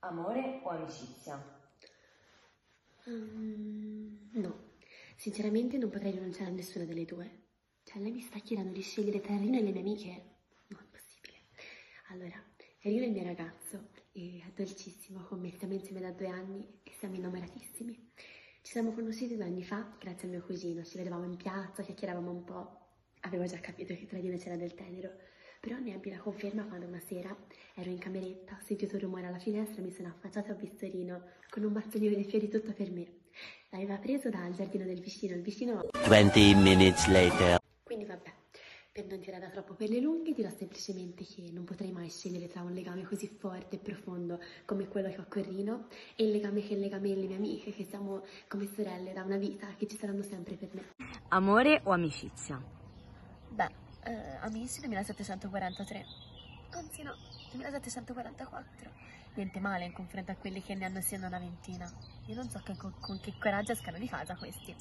Amore o amicizia? Um, no, sinceramente non potrei rinunciare a nessuna delle due. Cioè, lei mi sta chiedendo di scegliere tra Rino e le mie amiche? No, è possibile. Allora, Rino è il mio ragazzo è dolcissimo con me, stiamo insieme da due anni e siamo innamoratissimi. Ci siamo conosciuti due anni fa grazie al mio cugino, ci vedevamo in piazza, chiacchieravamo un po'. Avevo già capito che tra di noi c'era del tenero, però ne ebbi la conferma quando una sera ero in cameretta, ho sentito un rumore alla finestra, mi sono affacciata e ho visto Rino con un mazzolino di fiori tutto per me. L'aveva preso dal giardino del vicino, il vicino... 20 minutes later. Quindi vabbè, per non tirare troppo per le lunghe dirò semplicemente che non potrei mai scegliere tra un legame così forte e profondo come quello che ho con Rino e il legame che lega me e le mie amiche, che siamo come sorelle da una vita, che ci saranno sempre per me. Amore o amicizia? Beh, eh, amici 2743. Anzi no, 2744. Niente male in confronto a quelli che ne hanno siano una ventina. Io non so che, con, con, che coraggio escano di casa questi.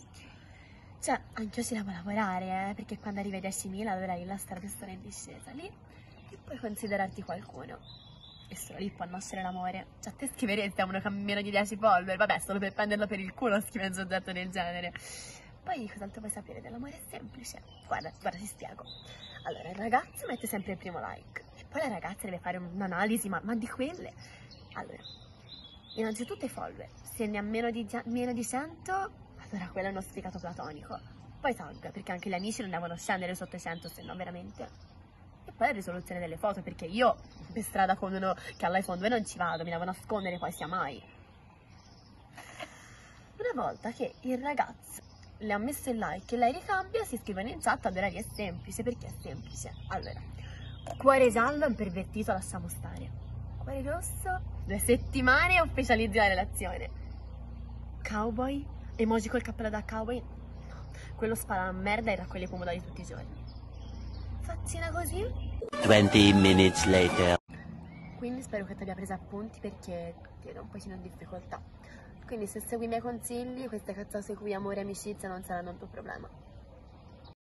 Cioè, anche io ci devo lavorare, eh, perché quando arrivi ai 10.000 allora lì la strada sarà in discesa, lì e puoi considerarti qualcuno. E solo lì può nascere l'amore. Cioè, a te scriveresti a uno con meno di 10 follower, vabbè, solo per prenderlo per il culo scrive un soggetto del genere. Poi cos'altro vuoi sapere dell'amore? È semplice. Guarda, guarda, ti spiego. Allora, il ragazzo mette sempre il primo like e poi la ragazza deve fare un'analisi, ma, ma, di quelle. Allora, innanzitutto i follower. Se ne ha meno di, meno di 100, allora quello è uno sfigato platonico. Poi tag, perché anche gli amici non devono scendere sotto i 100, se no veramente. E poi la risoluzione delle foto, perché io per strada con uno che ha l'iPhone 2 non ci vado, mi devo nascondere poi sia mai. Una volta che il ragazzo le ha messo il like e lei ricambia, si scrivono in chat, allora lì è semplice, perché è semplice. Allora, cuore giallo, un pervertito, lasciamo stare. Cuore rosso, due settimane e ufficializzi la relazione. Cowboy, emoji col cappello da cowboy, no, quello spara la merda e raccoglie i pomodori tutti i giorni. Faccina così? 20 minutes later. Quindi spero che ti abbia preso appunti perché ti vedo un pochino in difficoltà. Quindi se segui i miei consigli, queste cazzate qui amore e amicizia non saranno il tuo problema.